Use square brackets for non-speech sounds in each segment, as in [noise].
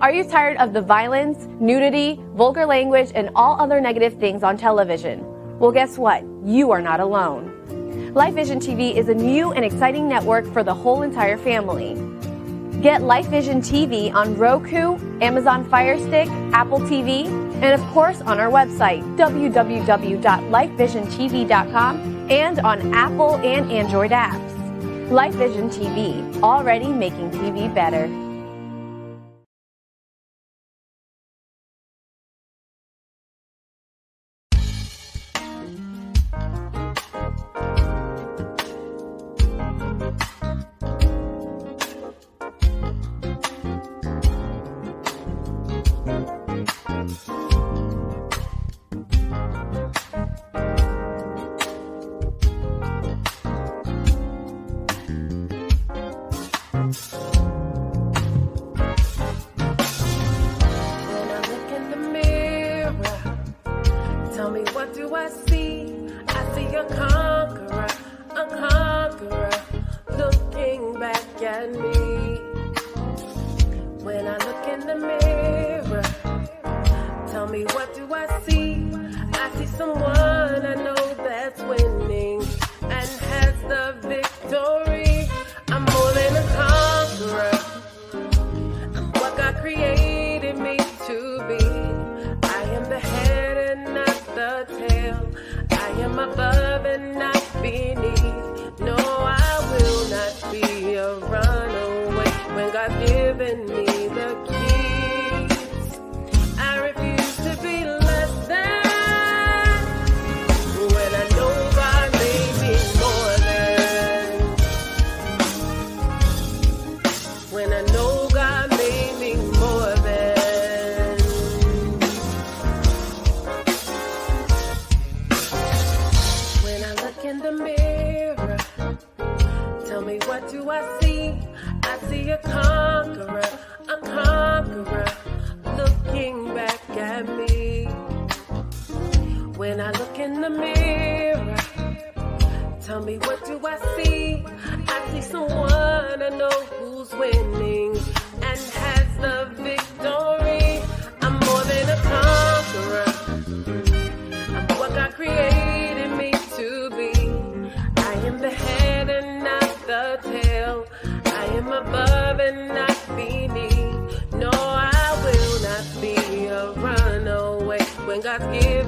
Are you tired of the violence, nudity, vulgar language, and all other negative things on television? Well, guess what? You are not alone. Life Vision TV is a new and exciting network for the whole entire family. Get Life Vision TV on Roku, Amazon Fire Stick, Apple TV, and of course on our website, www.lifevisiontv.com, and on Apple and Android apps. Life Vision TV, already making TV better.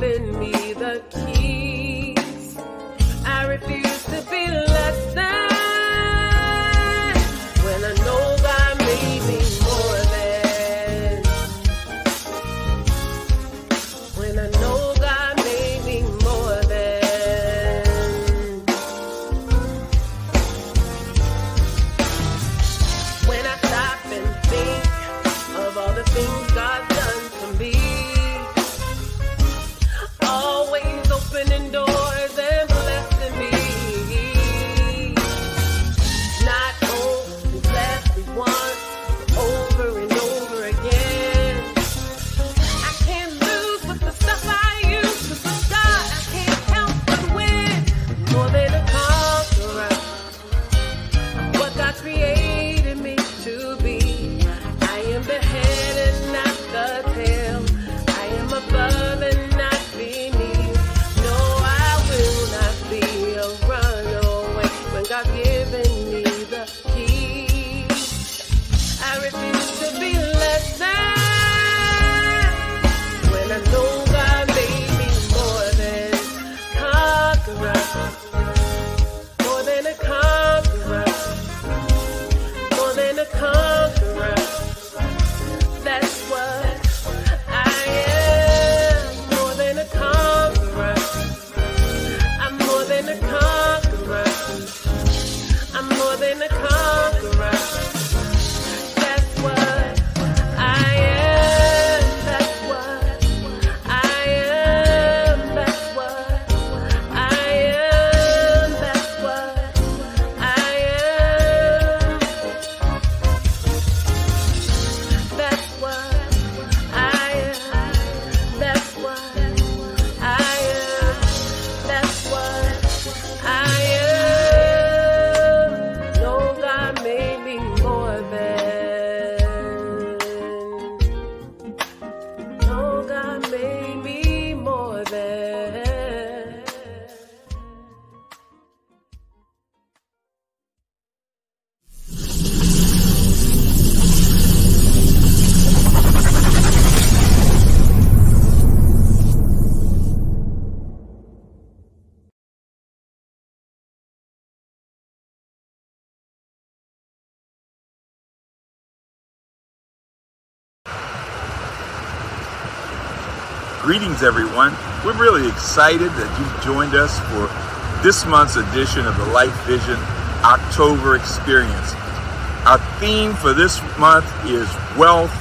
given me the keys. I refuse to be less than. Greetings, everyone. We're really excited that you've joined us for this month's edition of the Life Vision October Experience. Our theme for this month is wealth,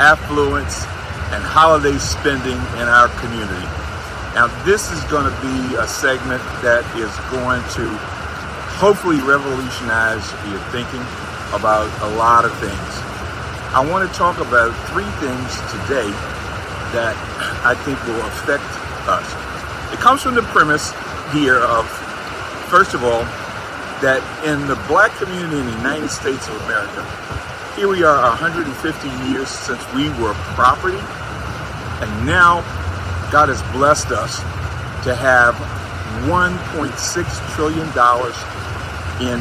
affluence, and holiday spending in our community. Now, this is going to be a segment that is going to hopefully revolutionize your thinking about a lot of things. I want to talk about three things today that I think will affect us. It comes from the premise here of, first of all, that in the black community in the United States of America, here we are 150 years since we were property, and now God has blessed us to have $1.6 trillion in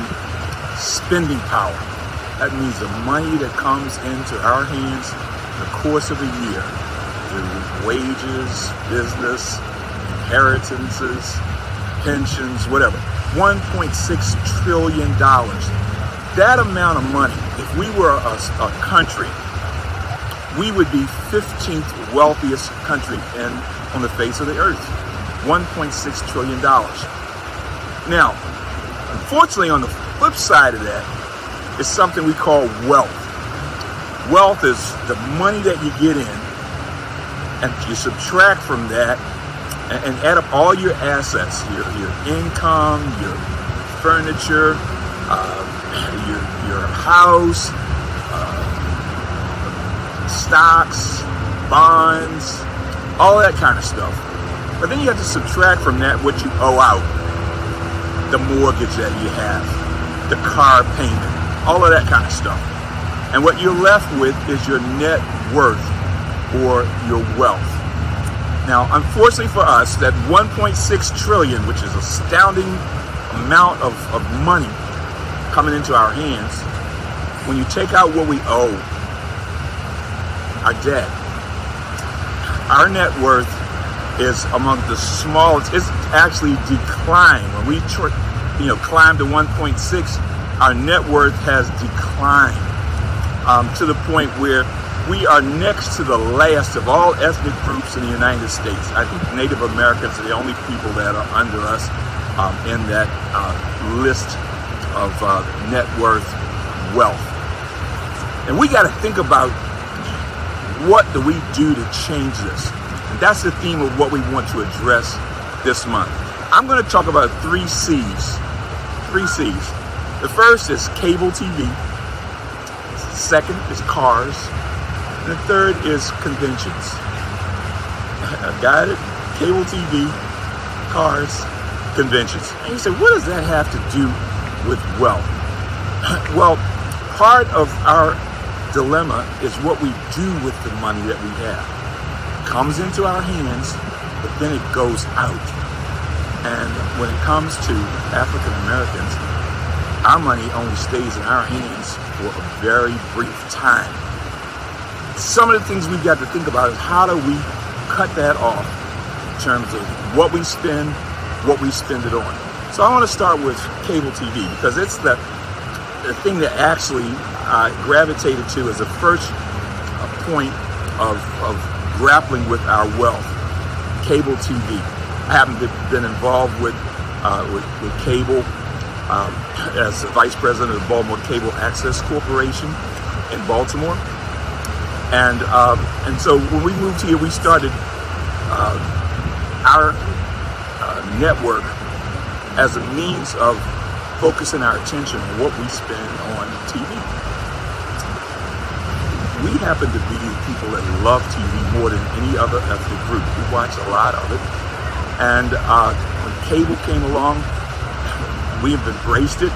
spending power. That means the money that comes into our hands in the course of a year wages, business, inheritances, pensions, whatever. $1.6 trillion. That amount of money, if we were a, a country, we would be 15th wealthiest country in, on the face of the earth. $1.6 trillion. Now, unfortunately, on the flip side of that is something we call wealth. Wealth is the money that you get in and you subtract from that and, add up all your assets, your, your income, your furniture, uh, your, your house, uh, stocks, bonds, all that kind of stuff. But then you have to subtract from that what you owe out, the mortgage that you have, the car payment, all of that kind of stuff. And what you're left with is your net worth or your wealth. Now, unfortunately for us, that 1.6 trillion, which is astounding amount of, of money coming into our hands, when you take out what we owe, our debt, our net worth is among the smallest. It's actually declined. When we, you know, climbed to 1.6, our net worth has declined um, to the point where we are next to the last of all ethnic groups in the United States. I think Native Americans are the only people that are under us um, in that uh, list of uh, net worth wealth. And we got to think about what do we do to change this? And that's the theme of what we want to address this month. I'm going to talk about three C's. Three C's. The first is cable TV. Second is cars. The third is conventions. I got it. Cable TV, cars, conventions. And you say, what does that have to do with wealth? [laughs] well, part of our dilemma is what we do with the money that we have. It comes into our hands, but then it goes out. And when it comes to African Americans, our money only stays in our hands for a very brief time some of the things we've got to think about is how do we cut that off in terms of what we spend, what we spend it on. So I want to start with cable TV because it's the, the thing that actually uh, gravitated to as a first uh, point of, of grappling with our wealth, cable TV. I haven't been involved with, uh, with, with, cable um, as the vice president of Baltimore Cable Access Corporation in Baltimore. And um, and so when we moved here, we started uh, our uh, network as a means of focusing our attention on what we spend on TV. We happen to be people that love TV more than any other ethnic group. We watch a lot of it. And uh, when cable came along, we have embraced it.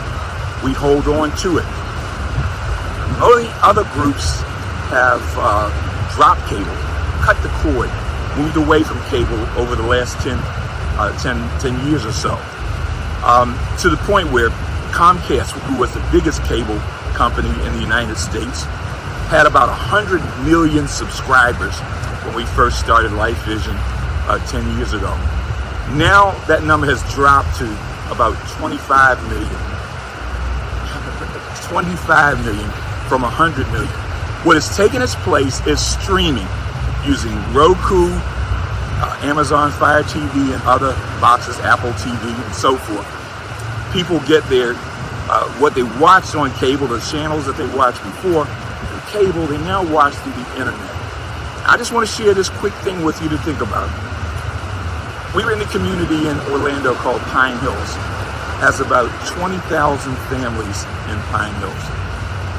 We hold on to it. Only other groups have uh, dropped cable, cut the cord, moved away from cable over the last 10, uh, 10, 10 years or so. Um, to the point where Comcast, who was the biggest cable company in the United States, had about 100 million subscribers when we first started Life Vision uh, 10 years ago. Now that number has dropped to about 25 million. [laughs] 25 million from 100 million. What has taken its place is streaming using Roku, Amazon Fire TV and other boxes, Apple TV and so forth. People get their, uh, what they watched on cable, the channels that they watched before, the cable, they now watch through the internet. I just want to share this quick thing with you to think about. We're in the community in Orlando called Pine Hills. Has about 20,000 families in Pine Hills.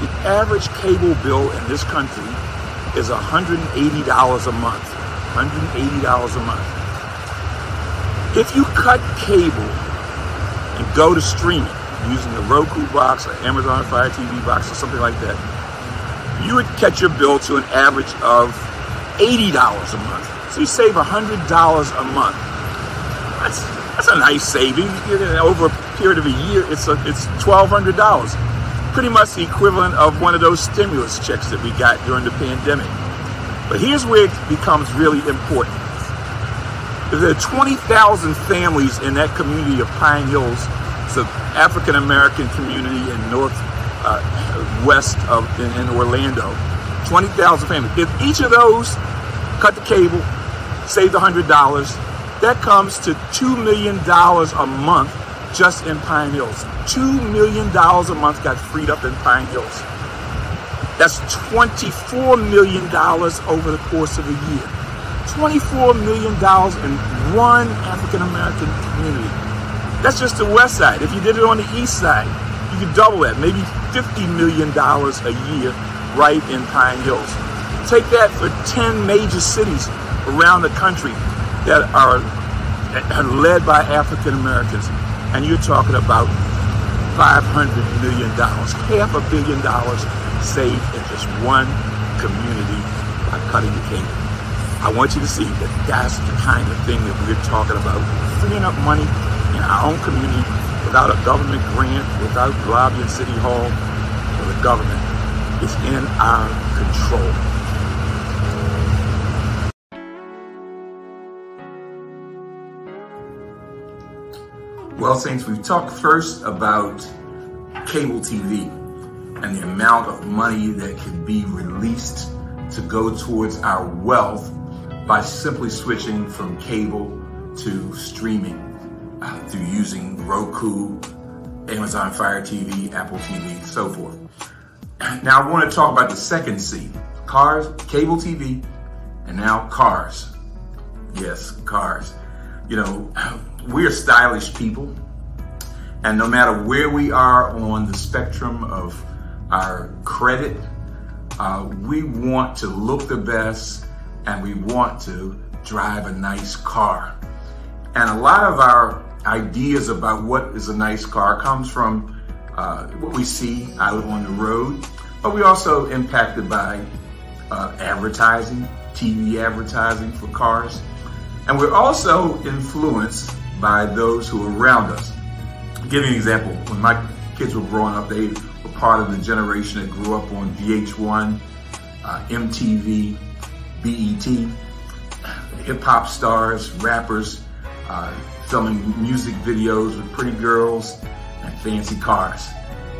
The average cable bill in this country is $180 a month. $180 a month. If you cut cable and go to streaming using the Roku box or Amazon Fire TV box or something like that, you would catch your bill to an average of $80 a month. So you save $100 a month. That's, that's a nice saving. Over a period of a year, it's, a, it's $1,200. Pretty much the equivalent of one of those stimulus checks that we got during the pandemic. But here's where it becomes really important. There are 20,000 families in that community of Pine Hills. It's an African American community in north uh, west of in, in Orlando. 20,000 families. If each of those cut the cable, saved $100, that comes to $2 million a month just in Pine Hills. $2 million a month got freed up in Pine Hills. That's $24 million over the course of a year. $24 million in one African American community. That's just the west side. If you did it on the east side, you could double that, maybe $50 million a year right in Pine Hills. Take that for 10 major cities around the country that are, are led by African Americans, and you're talking about $500 million, half a billion dollars saved in just one community by cutting the cable. I want you to see that that's the kind of thing that we're talking about. Freeing up money in our own community without a government grant, without lobbying City Hall or the government. It's in our control. Well, Saints, we've talked first about cable TV and the amount of money that can be released to go towards our wealth by simply switching from cable to streaming uh, through using Roku, Amazon Fire TV, Apple TV, so forth. [clears throat] Now I want to talk about the second C, cars, cable TV, and now cars. Yes, cars. You know, we're stylish people, and no matter where we are on the spectrum of our credit. Uh, we want to look the best and we want to drive a nice car. And a lot of our ideas about what is a nice car comes from uh, what we see out on the road, but we also impacted by uh, advertising, TV advertising for cars. And we're also influenced by those who are around us. I'll give you an example. When my kids were growing up, they were part of the generation that grew up on VH1, uh, MTV, BET, hip hop stars, rappers, uh, filming music videos with pretty girls and fancy cars.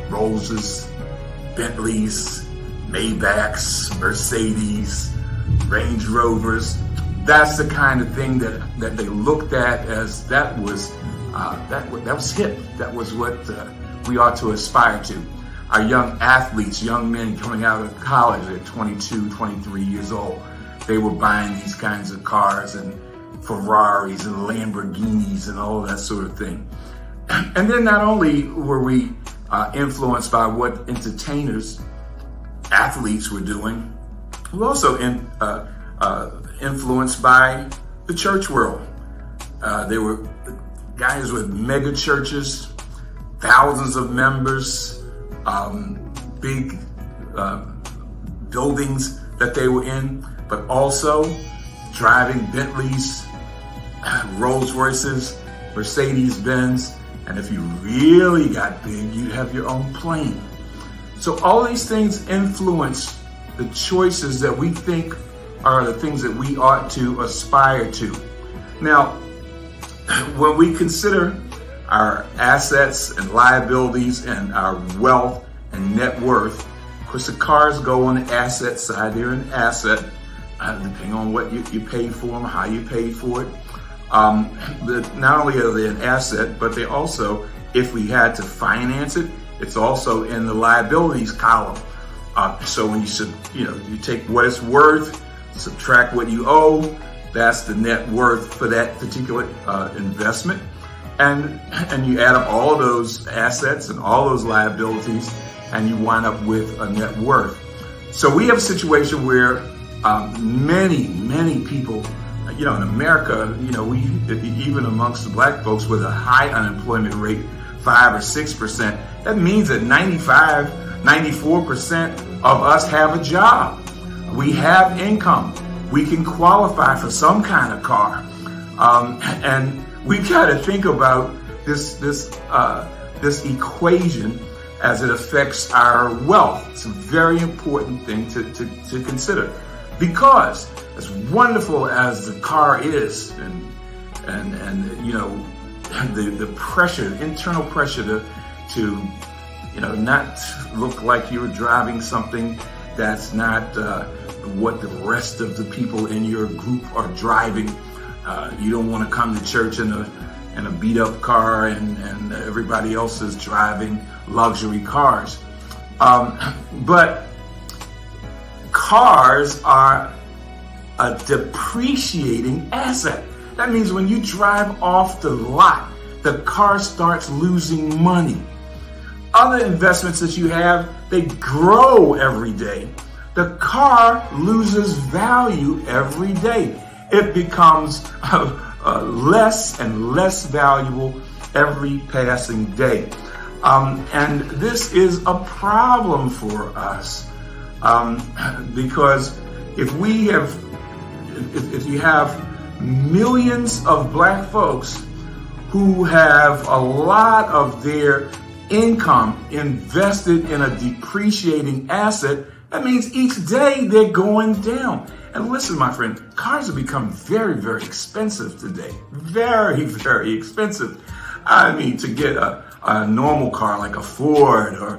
Rollses, Bentleys, Maybachs, Mercedes, Range Rovers. That's the kind of thing that, that they looked at as that was uh, that, that was hip. That was what uh, we ought to aspire to our young athletes, young men coming out of college at 22, 23 years old. They were buying these kinds of cars and Ferraris and Lamborghinis and all that sort of thing. [clears throat] And then not only were we uh, influenced by what entertainers, athletes were doing, we also in, uh, uh, influenced by the church world. Uh, there were guys with mega churches, thousands of members, um, big uh, buildings that they were in, but also driving Bentleys, [coughs] Rolls Royces, Mercedes Benz, and if you really got big, you'd have your own plane. So all these things influence the choices that we think are the things that we ought to aspire to. Now, [clears throat] when we consider our assets and liabilities and our wealth and net worth. Of course, the cars go on the asset side. They're an asset. uh, depending on what you, you paid for them, how you paid for it. Um, not only are they an asset, but they also, if we had to finance it, it's also in the liabilities column. Uh, so when you should, you know, you take what it's worth, subtract what you owe, that's the net worth for that particular uh, investment. And, and you add up all those assets and all those liabilities, and you wind up with a net worth. So we have a situation where um, many, many people, you know, in America, you know, we even amongst the black folks with a high unemployment rate, five or six percent, that means that 95, 94 percent of us have a job. We have income. We can qualify for some kind of car, um, and we got to think about this this uh, this equation as it affects our wealth. It's a very important thing to, to, to consider because as wonderful as the car is and and and you know [laughs] the the pressure internal pressure to to you know not look like you're driving something that's not uh, what the rest of the people in your group are driving uh, you don't want to come to church in a in a beat up car and, and everybody else is driving luxury cars um, [clears throat] but cars are a depreciating asset. That means when you drive off the lot, the car starts losing money. Other investments that you have, they grow every day. The car loses value every day. It becomes uh, uh, less and less valuable every passing day. Um, and this is a problem for us um, [clears throat] because if we have, if, if you have millions of black folks who have a lot of their income invested in a depreciating asset, that means each day they're going down. And listen, my friend, cars have become very, very expensive today. Very, [laughs] very expensive. I mean, to get a, a normal car like a Ford or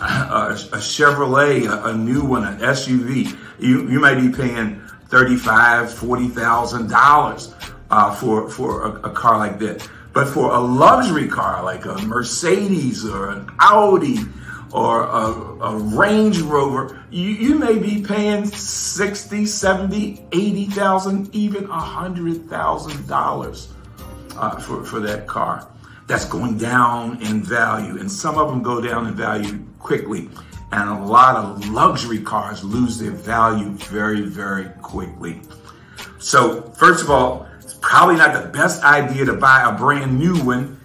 a, a Chevrolet, a, a, new one, an SUV, you, you might be paying thirty-five, forty thousand dollars uh, for for a, a, car like that. But for a luxury car like a Mercedes or an Audi or a, a Range Rover, you, you, may be paying 60, 70, 80,000, even $100,000 uh, for, for that car that's going down in value. And some of them go down in value quickly. And a lot of luxury cars lose their value very, very quickly. So, first of all, probably not the best idea to buy a brand new one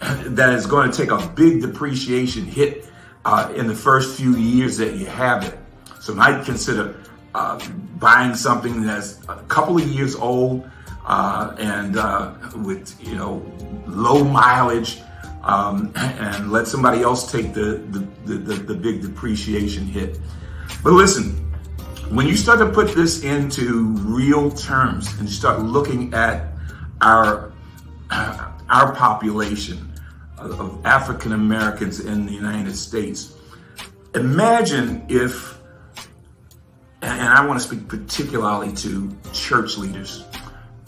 that is going to take a big depreciation hit uh, in the first few years that you have it. So, might consider uh, buying something that's a couple of years old uh, and uh, with you know low mileage, um, and let somebody else take the the, the the big depreciation hit. But listen, when you start to put this into real terms and you start looking at our uh, our population of African Americans in the United States, imagine if, and I want to speak particularly to church leaders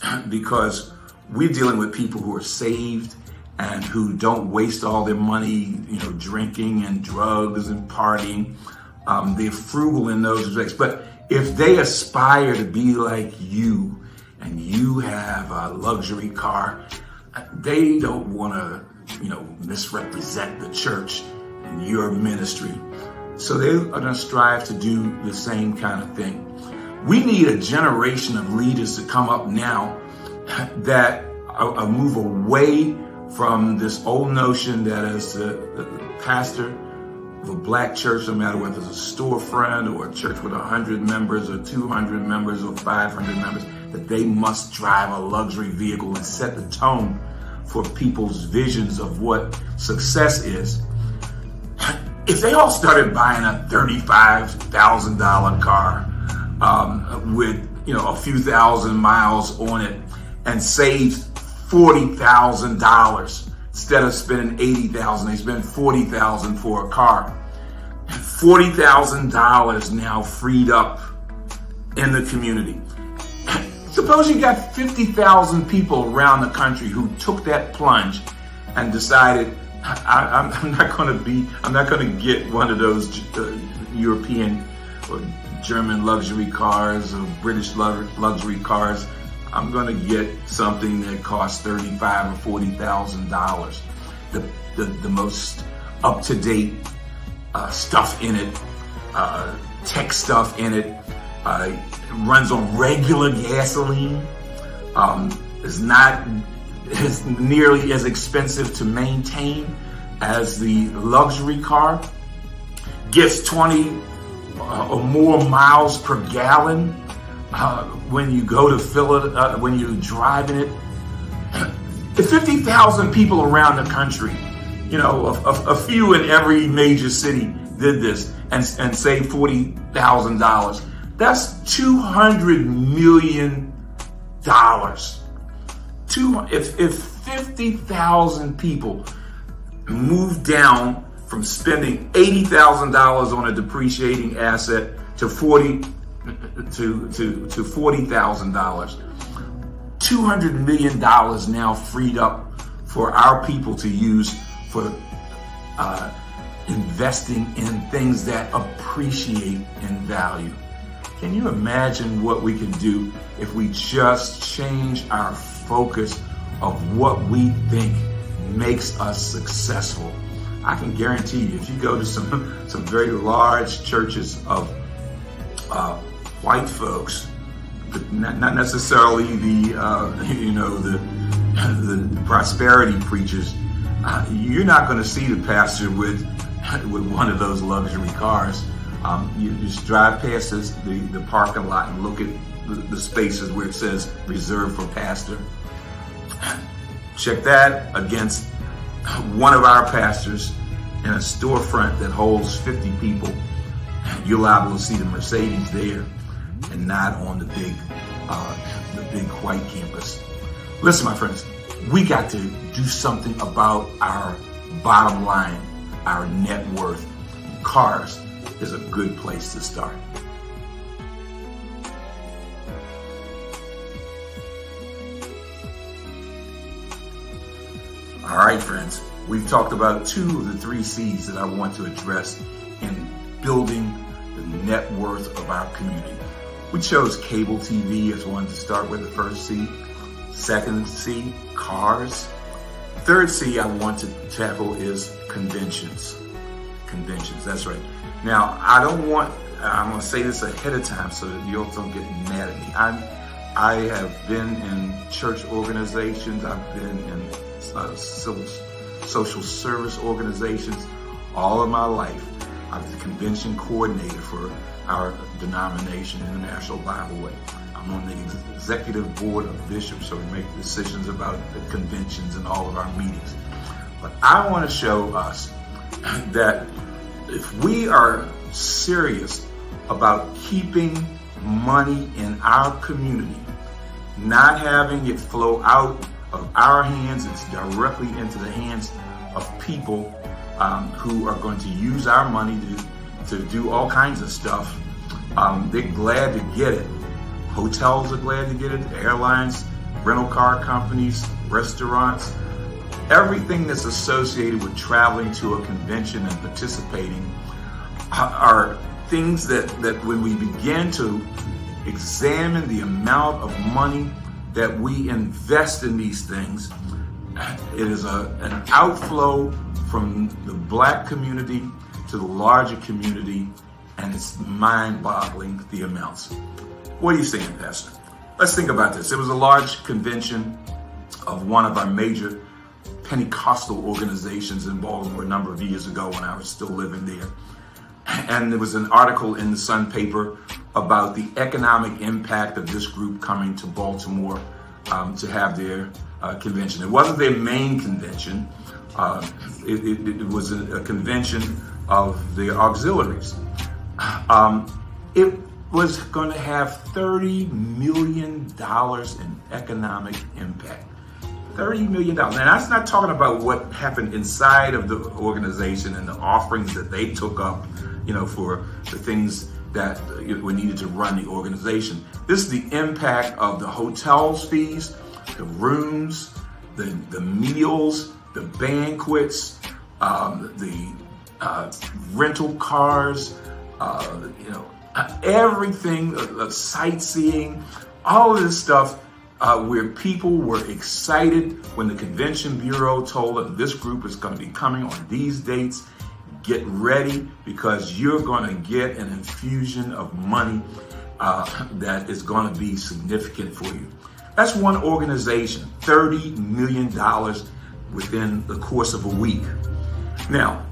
[clears throat] because we're dealing with people who are saved and who don't waste all their money, you know, drinking and drugs and partying. Um, they're frugal in those respects. But if they aspire to be like you and you have a luxury car, they don't want to, you know, misrepresent the church and your ministry. So they are going to strive to do the same kind of thing. We need a generation of leaders to come up now [laughs] that uh, move away from this old notion that as the, pastor a black church, no matter whether it's a storefront or a church with 100 members or 200 members or 500 members, that they must drive a luxury vehicle and set the tone for people's visions of what success is. [clears throat] If they all started buying a $35,000 car, um, with you know a few thousand miles on it and saved forty thousand dollars instead of spending eighty thousand. They spend forty thousand for a car. Forty thousand dollars now freed up in the community. Suppose you got 50,000 people around the country who took that plunge and decided, I, am [laughs] not going to be, I'm not going to get one of those uh, European or German luxury cars or British luxury cars. I'm going to get something that costs thirty-five or forty thousand dollars. The, the the most up to date uh, stuff in it, uh, tech stuff in it. Uh, runs on regular gasoline. Um, is not is nearly as expensive to maintain as the luxury car. Gets 20 uh, or more miles per gallon uh, when you go to fill it, uh, when you're driving it. [clears throat] If 50,000 people around the country, you know, a, a, a, few in every major city did this and, and saved $40,000, that's $200 million. Two, if, if 50,000 people move down from spending $80,000 on a depreciating asset to 40 to to to forty thousand dollars. Two hundred million dollars now freed up for our people to use for uh, investing in things that appreciate in value. Can you imagine what we can do if we just change our focus of what we think makes us successful? I can guarantee you, if you go to some [laughs] some very large churches of uh, white folks, not, not necessarily the uh, [laughs] you know the the prosperity preachers. Uh, you're not going to see the pastor with [laughs] with one of those luxury cars. Um, you just drive past this, the the parking lot and look at the, the spaces where it says reserved for pastor. Check that against one of our pastors in a storefront that holds 50 people. You're liable to see the Mercedes there and not on the big, uh, the big white campus. Listen, my friends, we got to do something about our bottom line, our net worth. Cars is a good place to start. All right, friends, we've talked about two of the three C's that I want to address in building the net worth of our community. We chose cable TV as one to start with the first C. Second C, cars. Third C I want to tackle is conventions. Conventions, that's right. Now, I don't want, I'm going to say this ahead of time so that you all don't get mad at me. I'm, I have been in church organizations, I've been in uh, civil, social service organizations all of my life. I was the convention coordinator for our denomination, International Bible Way. I'm on the executive board of bishops, so we make decisions about the conventions and all of our meetings. But I want to show us [clears throat] that if we are serious about keeping money in our community, not having it flow out of our hands, it's directly into the hands of people um, who are going to use our money to to do all kinds of stuff. Um, they're glad to get it. Hotels are glad to get it. Airlines, rental car companies, restaurants, everything that's associated with traveling to a convention and participating are things that, that when we begin to examine the amount of money that we invest in these things, it is a, an outflow from the black community to the larger community, and it's mind boggling the amounts. What are you saying, Pastor? Let's think about this. It was a large convention of one of our major Pentecostal organizations in Baltimore a number of years ago when I was still living there. And there was an article in the Sun paper about the economic impact of this group coming to Baltimore um, to have their uh, convention. It wasn't their main convention. Uh, it, it, it, was a, a convention of the auxiliaries. Um, it was going to have $30 million in economic impact. $30 million. And that's not talking about what happened inside of the organization and the offerings that they took up, you know, for the things that were needed to run the organization. This is the impact of the hotel's fees, the rooms, the, the meals, the banquets, um, the uh, rental cars, uh, you know, everything, uh, sightseeing, all of this stuff uh, where people were excited when the Convention Bureau told them this group is going to be coming on these dates. Get ready because you're going to get an infusion of money uh, that is going to be significant for you. That's one organization, $30 million within the course of a week. Now,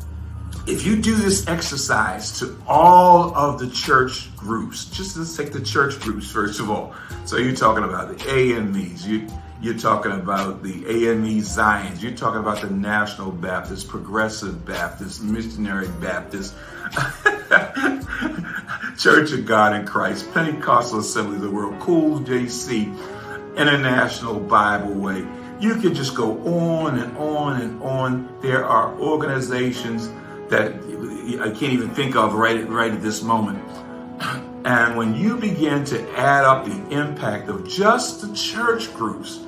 if you do this exercise to all of the church groups, just let's take the church groups first of all. So you're talking about the AMEs, you, you're talking about the AME Zions, you're talking about the National Baptist, Progressive Baptist, Missionary Baptist, [laughs] Church of God in Christ, Pentecostal Assembly of the World, Cool JC, International Bible Way. You can just go on and on and on. There are organizations that I can't even think of right at, right at this moment. And when you begin to add up the impact of just the church groups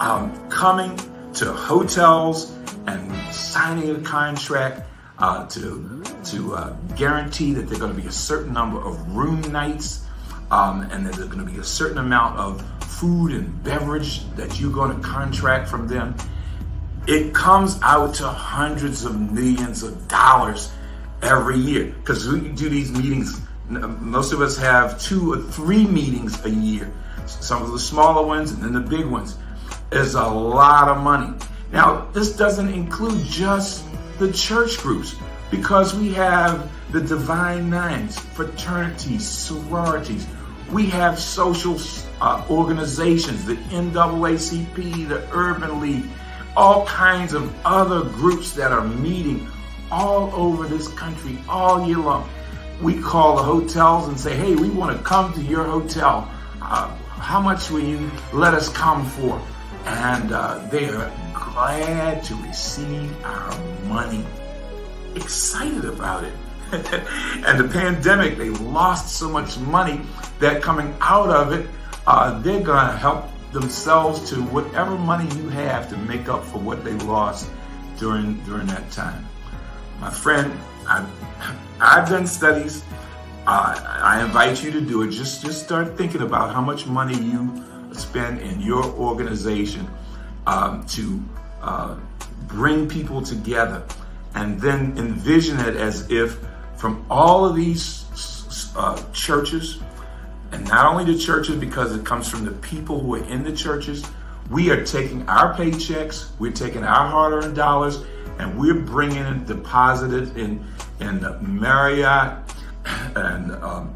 um, coming to hotels and signing a contract uh, to to uh, guarantee that there's going to be a certain number of room nights um, and that there's going to be a certain amount of food and beverage that you're going to contract from them it comes out to hundreds of millions of dollars every year because we do these meetings. Most of us have two or three meetings a year. Some of the smaller ones and then the big ones. Is a lot of money. Now, this doesn't include just the church groups because we have the Divine Nines, fraternities, sororities. We have social uh, organizations, the NAACP, the Urban League, all kinds of other groups that are meeting all over this country all year long. We call the hotels and say, hey, we want to come to your hotel. Uh, how much will you let us come for? And uh, they are glad to receive our money, excited about it. [laughs] and the pandemic, they lost so much money that coming out of it, uh, they're going to help themselves to whatever money you have to make up for what they lost during during that time. My friend, I've, I've done studies. Uh, I invite you to do it. Just just start thinking about how much money you spend in your organization um, to uh, bring people together, and then envision it as if from all of these uh, churches and not only the churches, because it comes from the people who are in the churches. We are taking our paychecks, we're taking our hard-earned dollars, and we're bringing it deposited in in Marriott and um,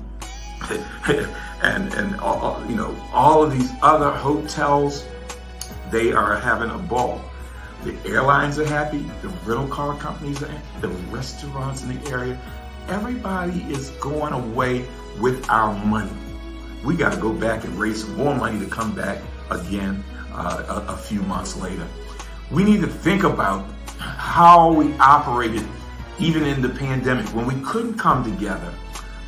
[laughs] and and all, you know all of these other hotels. They are having a ball. The airlines are happy. The rental car companies are happy. The restaurants in the area. Everybody is going away with our money we got to go back and raise some more money to come back again uh, a, a few months later. We need to think about how we operated even in the pandemic when we couldn't come together.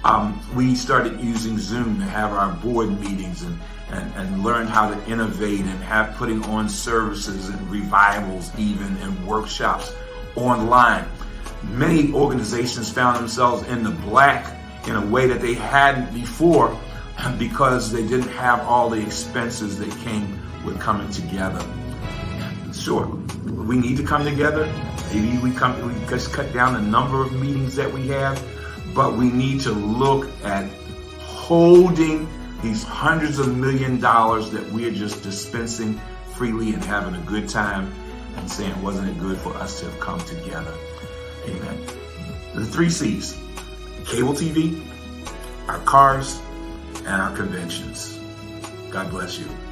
Um, we started using Zoom to have our board meetings and, and, and learned how to innovate and have putting on services and revivals even and workshops online. Many organizations found themselves in the black in a way that they hadn't before [laughs] because they didn't have all the expenses that came with coming together. Sure, we need to come together. Maybe we come, we just cut down the number of meetings that we have, but we need to look at holding these hundreds of million dollars that we are just dispensing freely and having a good time and saying, wasn't it good for us to have come together? Amen. The three C's, cable TV, our cars, and our conventions. God bless you.